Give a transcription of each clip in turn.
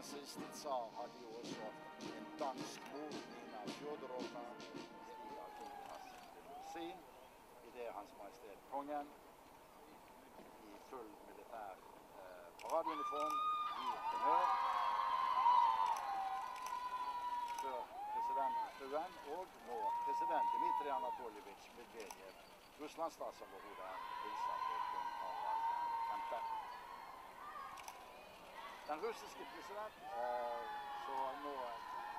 Ryssland. Den sista tsar hade ju också en dansk mor, Nina Fjodorovna, sin i det Hans Majestät Konungen i full militär eh, paraduniform i honör för presidentfruen och nå president Dmitrij Anatoljevitj Medvedev, Rysslands statsoverhuvud, tillsatt av kung Harald V. Den russiske presidenten, eh, så nå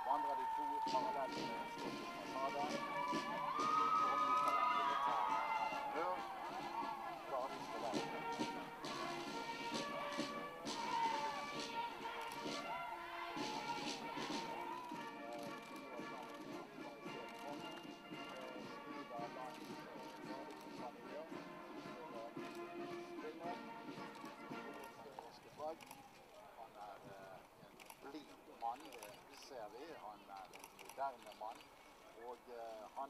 vandrer de to parallelt med Stortingets ser vi. Han er en moderne mann. Og han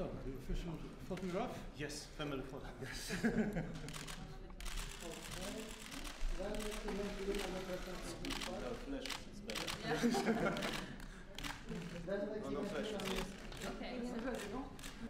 So, the official photograph. Yes, family photo. Yes. no flash is better. no, no flash. Yes.